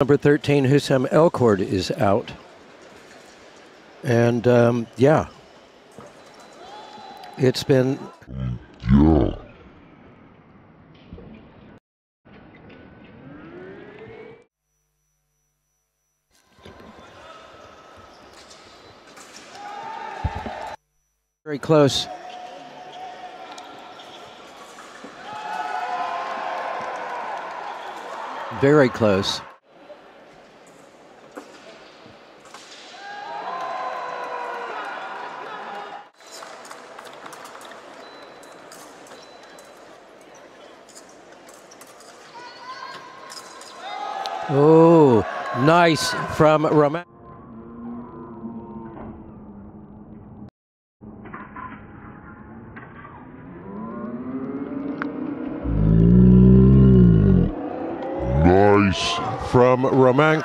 Number 13, Hussam Elcord is out. And um, yeah, it's been. Yeah. Very close. Very close. Oh, nice from Romain. Nice. From Romain